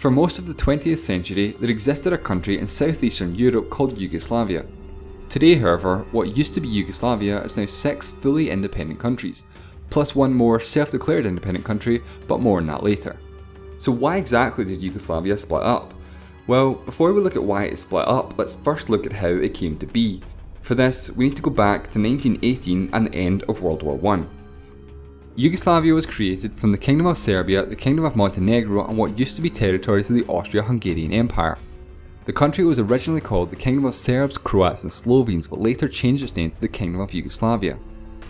For most of the 20th century, there existed a country in southeastern Europe called Yugoslavia. Today, however, what used to be Yugoslavia is now six fully independent countries, plus one more self declared independent country, but more on that later. So, why exactly did Yugoslavia split up? Well, before we look at why it split up, let's first look at how it came to be. For this, we need to go back to 1918 and the end of World War I. Yugoslavia was created from the Kingdom of Serbia, the Kingdom of Montenegro, and what used to be territories of the Austria Hungarian Empire. The country was originally called the Kingdom of Serbs, Croats, and Slovenes, but later changed its name to the Kingdom of Yugoslavia.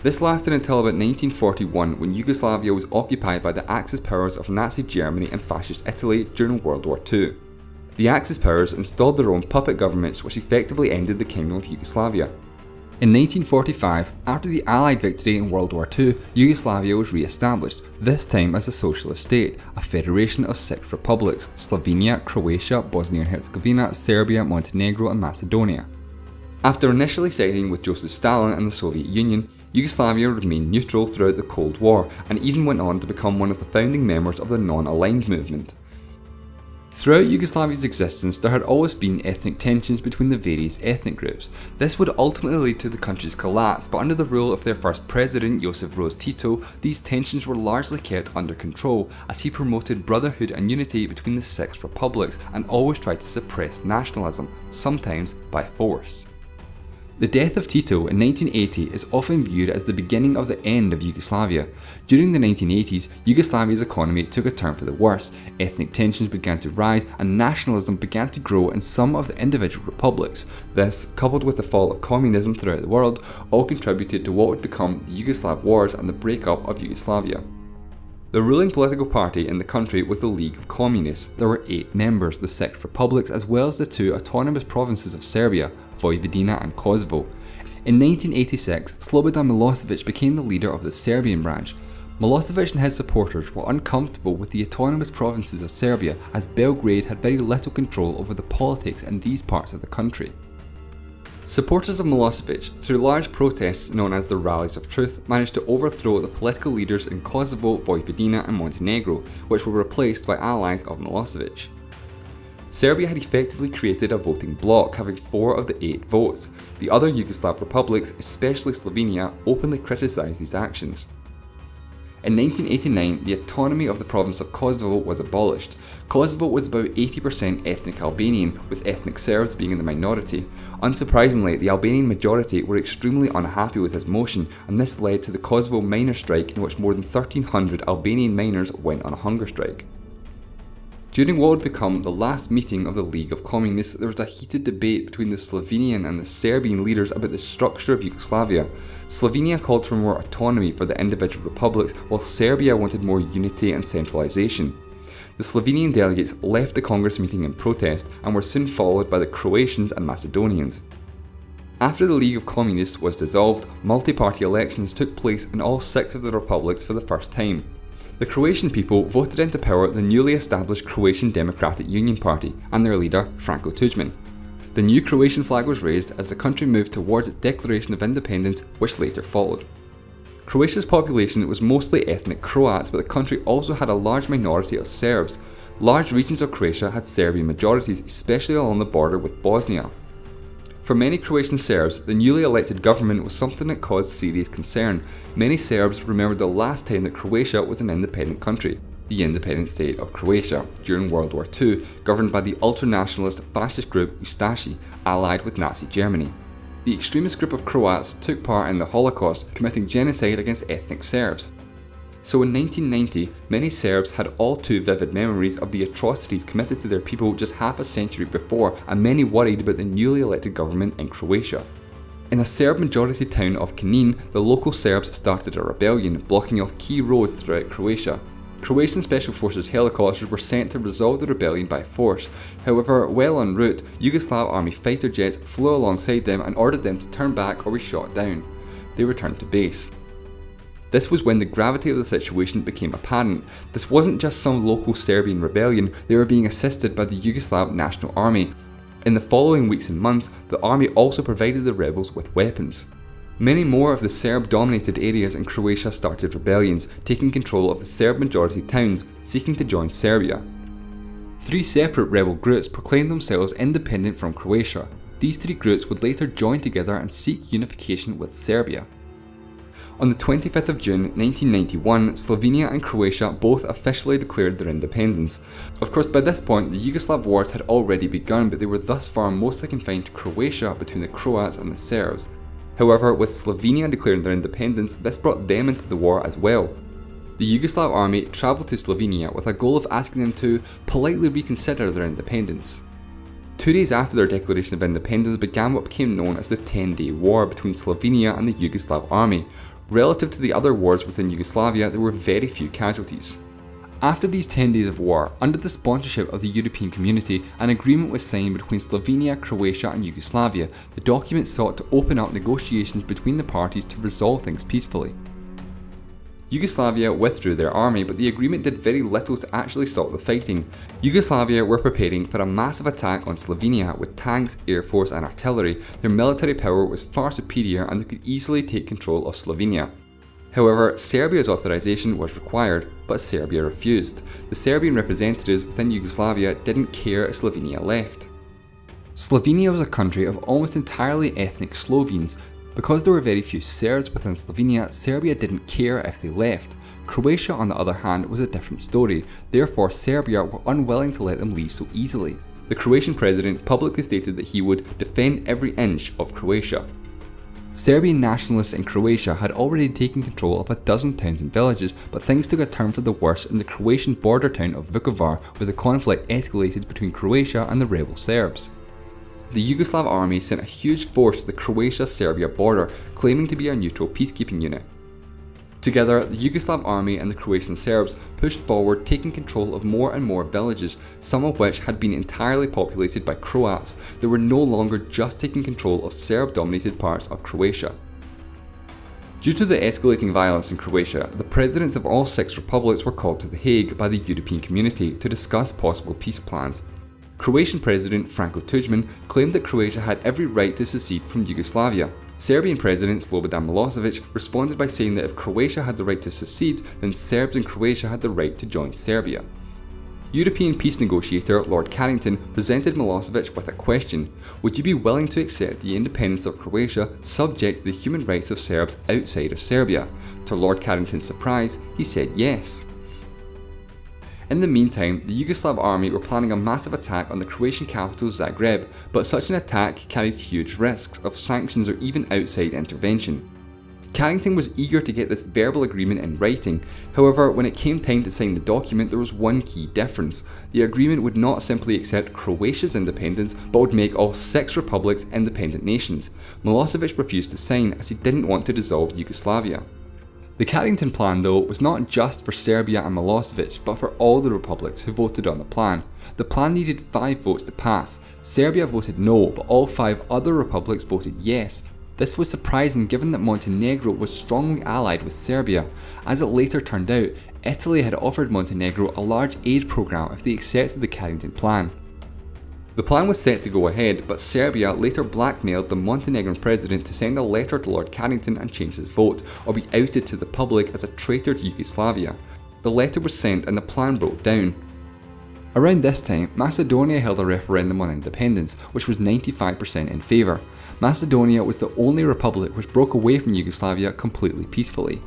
This lasted until about 1941 when Yugoslavia was occupied by the Axis powers of Nazi Germany and Fascist Italy during World War II. The Axis powers installed their own puppet governments which effectively ended the Kingdom of Yugoslavia. In 1945, after the Allied victory in World War II, Yugoslavia was re-established, this time as a socialist state, a federation of six republics, Slovenia, Croatia, Bosnia and Herzegovina, Serbia, Montenegro and Macedonia. After initially siding with Joseph Stalin and the Soviet Union, Yugoslavia remained neutral throughout the Cold War and even went on to become one of the founding members of the non-aligned movement. Throughout Yugoslavia's existence, there had always been ethnic tensions between the various ethnic groups. This would ultimately lead to the country's collapse, but under the rule of their first president, Josip Broz Tito, these tensions were largely kept under control, as he promoted brotherhood and unity between the six republics and always tried to suppress nationalism, sometimes by force. The death of Tito in 1980 is often viewed as the beginning of the end of Yugoslavia. During the 1980s, Yugoslavia's economy took a turn for the worse, ethnic tensions began to rise, and nationalism began to grow in some of the individual republics. This, coupled with the fall of communism throughout the world, all contributed to what would become the Yugoslav Wars and the breakup of Yugoslavia. The ruling political party in the country was the League of Communists. There were eight members, the six republics, as well as the two autonomous provinces of Serbia, Vojvodina and Kosovo. In 1986, Slobodan Milosevic became the leader of the Serbian branch. Milosevic and his supporters were uncomfortable with the autonomous provinces of Serbia as Belgrade had very little control over the politics in these parts of the country. Supporters of Milosevic, through large protests known as the Rallies of Truth, managed to overthrow the political leaders in Kosovo, Vojvodina and Montenegro, which were replaced by allies of Milosevic. Serbia had effectively created a voting bloc, having four of the eight votes. The other Yugoslav republics, especially Slovenia, openly criticised these actions. In 1989, the autonomy of the province of Kosovo was abolished. Kosovo was about 80% ethnic Albanian, with ethnic Serbs being in the minority. Unsurprisingly, the Albanian majority were extremely unhappy with this motion, and this led to the Kosovo miners' strike in which more than 1300 Albanian miners went on a hunger strike. During what would become the last meeting of the League of Communists, there was a heated debate between the Slovenian and the Serbian leaders about the structure of Yugoslavia. Slovenia called for more autonomy for the individual republics, while Serbia wanted more unity and centralisation. The Slovenian delegates left the Congress meeting in protest and were soon followed by the Croatians and Macedonians. After the League of Communists was dissolved, multi-party elections took place in all six of the republics for the first time. The Croatian people voted into power the newly established Croatian Democratic Union Party and their leader, Franjo Tudjman. The new Croatian flag was raised as the country moved towards its declaration of independence, which later followed. Croatia's population was mostly ethnic Croats, but the country also had a large minority of Serbs. Large regions of Croatia had Serbian majorities, especially along the border with Bosnia. For many Croatian Serbs, the newly elected government was something that caused serious concern. Many Serbs remembered the last time that Croatia was an independent country, the independent state of Croatia, during World War II, governed by the ultranationalist fascist group Ustashi, allied with Nazi Germany. The extremist group of Croats took part in the Holocaust, committing genocide against ethnic Serbs. So in 1990, many Serbs had all too vivid memories of the atrocities committed to their people just half a century before, and many worried about the newly elected government in Croatia. In a Serb majority town of Knin, the local Serbs started a rebellion, blocking off key roads throughout Croatia. Croatian Special Forces helicopters were sent to resolve the rebellion by force. However, well en route, Yugoslav army fighter jets flew alongside them and ordered them to turn back or be shot down. They returned to base. This was when the gravity of the situation became apparent. This wasn't just some local Serbian rebellion, they were being assisted by the Yugoslav National Army. In the following weeks and months, the army also provided the rebels with weapons. Many more of the Serb dominated areas in Croatia started rebellions, taking control of the Serb majority towns, seeking to join Serbia. Three separate rebel groups proclaimed themselves independent from Croatia. These three groups would later join together and seek unification with Serbia. On the 25th of June 1991, Slovenia and Croatia both officially declared their independence. Of course, by this point, the Yugoslav wars had already begun, but they were thus far mostly confined to Croatia between the Croats and the Serbs. However, with Slovenia declaring their independence, this brought them into the war as well. The Yugoslav army travelled to Slovenia with a goal of asking them to politely reconsider their independence. Two days after their declaration of independence began what became known as the 10 day war between Slovenia and the Yugoslav army, Relative to the other wars within Yugoslavia, there were very few casualties. After these 10 days of war, under the sponsorship of the European community, an agreement was signed between Slovenia, Croatia and Yugoslavia. The document sought to open up negotiations between the parties to resolve things peacefully. Yugoslavia withdrew their army, but the agreement did very little to actually stop the fighting. Yugoslavia were preparing for a massive attack on Slovenia with tanks, air force and artillery. Their military power was far superior and they could easily take control of Slovenia. However, Serbia's authorization was required, but Serbia refused. The Serbian representatives within Yugoslavia didn't care if Slovenia left. Slovenia was a country of almost entirely ethnic Slovenes, because there were very few Serbs within Slovenia, Serbia didn't care if they left. Croatia, on the other hand, was a different story, therefore Serbia were unwilling to let them leave so easily. The Croatian president publicly stated that he would defend every inch of Croatia. Serbian nationalists in Croatia had already taken control of a dozen towns and villages, but things took a turn for the worse in the Croatian border town of Vukovar, where the conflict escalated between Croatia and the rebel Serbs the Yugoslav army sent a huge force to the Croatia-Serbia border, claiming to be a neutral peacekeeping unit. Together, the Yugoslav army and the Croatian Serbs pushed forward taking control of more and more villages, some of which had been entirely populated by Croats They were no longer just taking control of Serb-dominated parts of Croatia. Due to the escalating violence in Croatia, the presidents of all six republics were called to The Hague by the European community to discuss possible peace plans, Croatian President Franjo Tudjman claimed that Croatia had every right to secede from Yugoslavia. Serbian President Slobodan Milosevic responded by saying that if Croatia had the right to secede, then Serbs in Croatia had the right to join Serbia. European peace negotiator Lord Carrington presented Milosevic with a question Would you be willing to accept the independence of Croatia subject to the human rights of Serbs outside of Serbia? To Lord Carrington's surprise, he said yes. In the meantime, the Yugoslav army were planning a massive attack on the Croatian capital Zagreb, but such an attack carried huge risks of sanctions or even outside intervention. Carrington was eager to get this verbal agreement in writing, however when it came time to sign the document there was one key difference. The agreement would not simply accept Croatia's independence but would make all six republics independent nations. Milosevic refused to sign as he didn't want to dissolve Yugoslavia. The Carrington plan, though, was not just for Serbia and Milosevic, but for all the republics who voted on the plan. The plan needed five votes to pass. Serbia voted no, but all five other republics voted yes. This was surprising given that Montenegro was strongly allied with Serbia. As it later turned out, Italy had offered Montenegro a large aid programme if they accepted the Carrington plan. The plan was set to go ahead, but Serbia later blackmailed the Montenegrin president to send a letter to Lord Carrington and change his vote, or be outed to the public as a traitor to Yugoslavia. The letter was sent and the plan broke down. Around this time, Macedonia held a referendum on independence, which was 95% in favour. Macedonia was the only republic which broke away from Yugoslavia completely peacefully.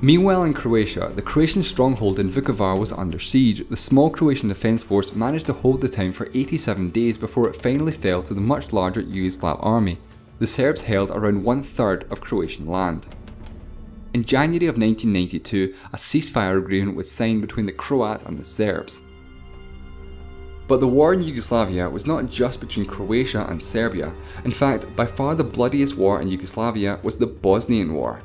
Meanwhile in Croatia, the Croatian stronghold in Vukovar was under siege. The small Croatian defence force managed to hold the town for 87 days before it finally fell to the much larger Yugoslav army. The Serbs held around one third of Croatian land. In January of 1992, a ceasefire agreement was signed between the Croats and the Serbs. But the war in Yugoslavia was not just between Croatia and Serbia. In fact, by far the bloodiest war in Yugoslavia was the Bosnian War.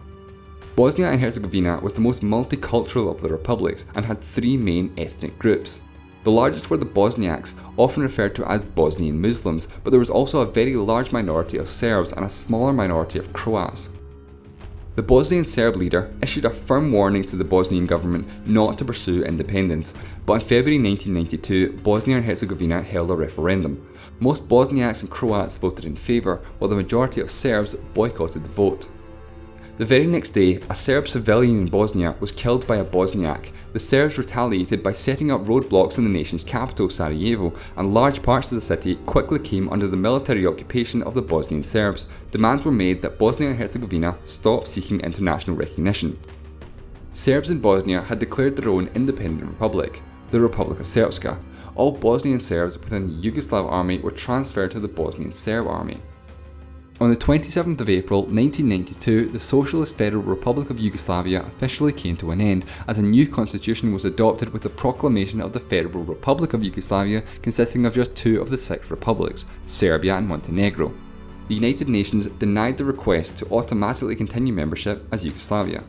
Bosnia and Herzegovina was the most multicultural of the republics and had three main ethnic groups. The largest were the Bosniaks, often referred to as Bosnian Muslims, but there was also a very large minority of Serbs and a smaller minority of Croats. The Bosnian Serb leader issued a firm warning to the Bosnian government not to pursue independence, but in February 1992, Bosnia and Herzegovina held a referendum. Most Bosniaks and Croats voted in favour, while the majority of Serbs boycotted the vote. The very next day, a Serb civilian in Bosnia was killed by a Bosniak. The Serbs retaliated by setting up roadblocks in the nation's capital, Sarajevo, and large parts of the city quickly came under the military occupation of the Bosnian Serbs. Demands were made that Bosnia and Herzegovina stop seeking international recognition. Serbs in Bosnia had declared their own independent republic, the Republika Srpska. All Bosnian Serbs within the Yugoslav army were transferred to the Bosnian Serb army. On the 27th of April 1992, the Socialist Federal Republic of Yugoslavia officially came to an end as a new constitution was adopted with the proclamation of the Federal Republic of Yugoslavia consisting of just two of the six republics, Serbia and Montenegro. The United Nations denied the request to automatically continue membership as Yugoslavia.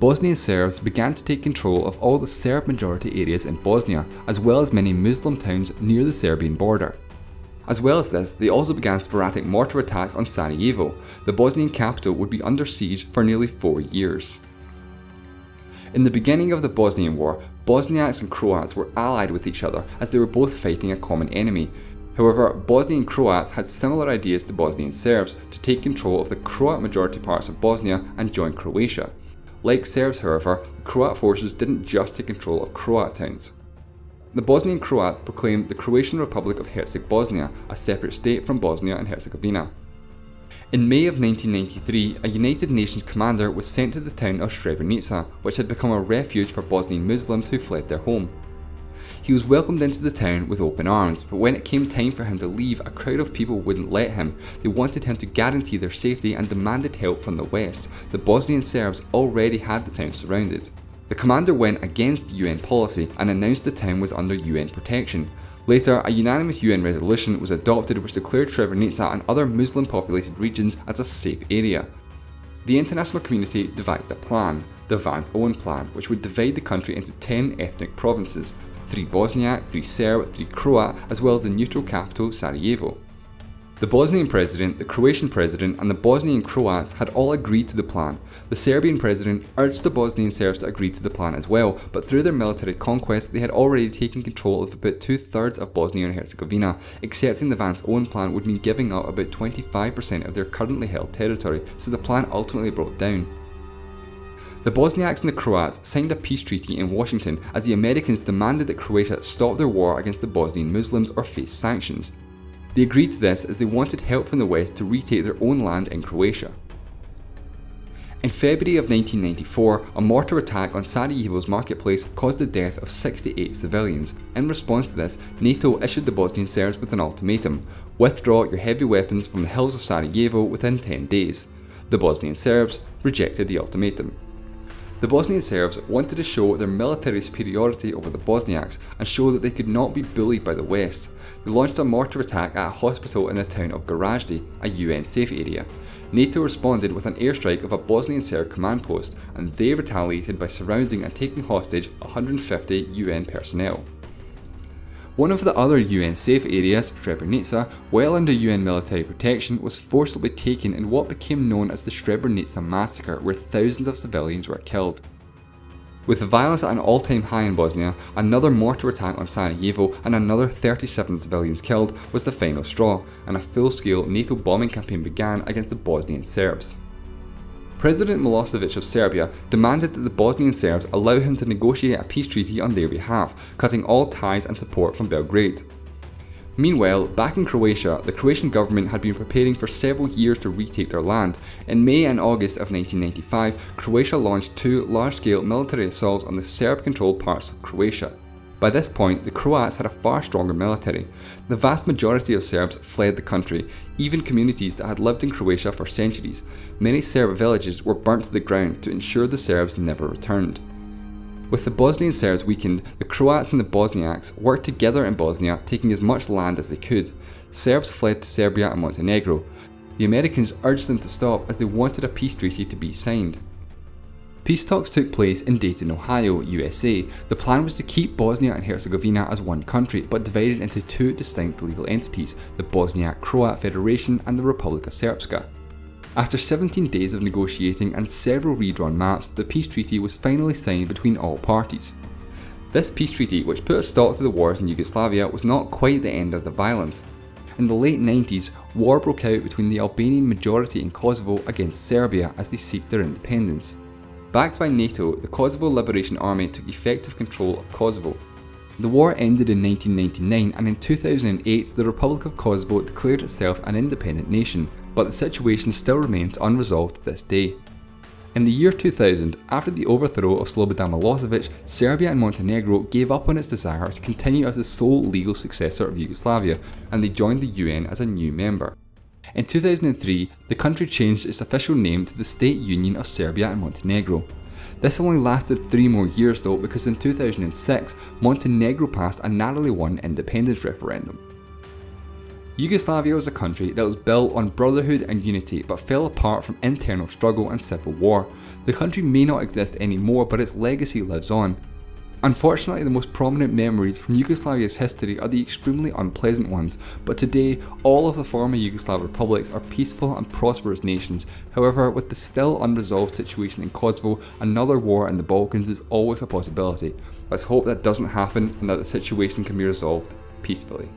Bosnian Serbs began to take control of all the Serb majority areas in Bosnia, as well as many Muslim towns near the Serbian border. As well as this, they also began sporadic mortar attacks on Sarajevo. The Bosnian capital would be under siege for nearly four years. In the beginning of the Bosnian War, Bosniaks and Croats were allied with each other as they were both fighting a common enemy. However, Bosnian Croats had similar ideas to Bosnian Serbs to take control of the Croat majority parts of Bosnia and join Croatia. Like Serbs, however, the Croat forces didn't just take control of Croat towns. The Bosnian Croats proclaimed the Croatian Republic of Herzegovina Bosnia a separate state from Bosnia and Herzegovina. In May of 1993, a United Nations commander was sent to the town of Srebrenica, which had become a refuge for Bosnian Muslims who fled their home. He was welcomed into the town with open arms, but when it came time for him to leave, a crowd of people wouldn't let him. They wanted him to guarantee their safety and demanded help from the west. The Bosnian Serbs already had the town surrounded. The commander went against UN policy and announced the town was under UN protection. Later, a unanimous UN resolution was adopted which declared Srebrenica and other Muslim populated regions as a safe area. The international community devised a plan, the Vance Owen Plan, which would divide the country into 10 ethnic provinces, 3 Bosniak, 3 Serb, 3 Croat, as well as the neutral capital Sarajevo. The Bosnian president, the Croatian president, and the Bosnian Croats had all agreed to the plan. The Serbian president urged the Bosnian Serbs to agree to the plan as well, but through their military conquest, they had already taken control of about two thirds of Bosnia and Herzegovina. Accepting the Vance Owen plan would mean giving up about 25% of their currently held territory, so the plan ultimately broke down. The Bosniaks and the Croats signed a peace treaty in Washington as the Americans demanded that Croatia stop their war against the Bosnian Muslims or face sanctions. They agreed to this as they wanted help from the West to retake their own land in Croatia. In February of 1994, a mortar attack on Sarajevo's marketplace caused the death of 68 civilians. In response to this, NATO issued the Bosnian Serbs with an ultimatum withdraw your heavy weapons from the hills of Sarajevo within 10 days. The Bosnian Serbs rejected the ultimatum. The Bosnian Serbs wanted to show their military superiority over the Bosniaks and show that they could not be bullied by the West. They launched a mortar attack at a hospital in the town of Gorazde, a UN safe area. NATO responded with an airstrike of a Bosnian Serb command post, and they retaliated by surrounding and taking hostage 150 UN personnel. One of the other UN safe areas, Srebrenica, well under UN military protection, was forcibly taken in what became known as the Srebrenica massacre, where thousands of civilians were killed. With the violence at an all-time high in Bosnia, another mortar attack on Sarajevo and another 37 civilians killed was the final straw, and a full-scale NATO bombing campaign began against the Bosnian Serbs. President Milosevic of Serbia demanded that the Bosnian Serbs allow him to negotiate a peace treaty on their behalf, cutting all ties and support from Belgrade. Meanwhile, back in Croatia, the Croatian government had been preparing for several years to retake their land. In May and August of 1995, Croatia launched two large-scale military assaults on the Serb-controlled parts of Croatia. By this point, the Croats had a far stronger military. The vast majority of Serbs fled the country, even communities that had lived in Croatia for centuries. Many Serb villages were burnt to the ground to ensure the Serbs never returned. With the Bosnian Serbs weakened, the Croats and the Bosniaks worked together in Bosnia, taking as much land as they could. Serbs fled to Serbia and Montenegro. The Americans urged them to stop as they wanted a peace treaty to be signed. Peace talks took place in Dayton, Ohio, USA. The plan was to keep Bosnia and Herzegovina as one country, but divided into two distinct legal entities, the Bosniak Croat Federation and the Republika Srpska. After 17 days of negotiating and several redrawn maps, the peace treaty was finally signed between all parties. This peace treaty, which put a stop to the wars in Yugoslavia, was not quite the end of the violence. in the late 90s, war broke out between the Albanian majority in Kosovo against Serbia as they seek their independence. Backed by NATO, the Kosovo Liberation Army took effective control of Kosovo. The war ended in 1999 and in 2008 the Republic of Kosovo declared itself an independent nation, but the situation still remains unresolved to this day. In the year 2000, after the overthrow of Slobodan Milosevic, Serbia and Montenegro gave up on its desire to continue as the sole legal successor of Yugoslavia, and they joined the UN as a new member. In 2003, the country changed its official name to the State Union of Serbia and Montenegro. This only lasted three more years though because in 2006, Montenegro passed a narrowly won independence referendum. Yugoslavia was a country that was built on brotherhood and unity but fell apart from internal struggle and civil war. The country may not exist anymore but its legacy lives on. Unfortunately, the most prominent memories from Yugoslavia's history are the extremely unpleasant ones, but today all of the former Yugoslav republics are peaceful and prosperous nations. However, with the still unresolved situation in Kosovo, another war in the Balkans is always a possibility. Let's hope that doesn't happen and that the situation can be resolved peacefully.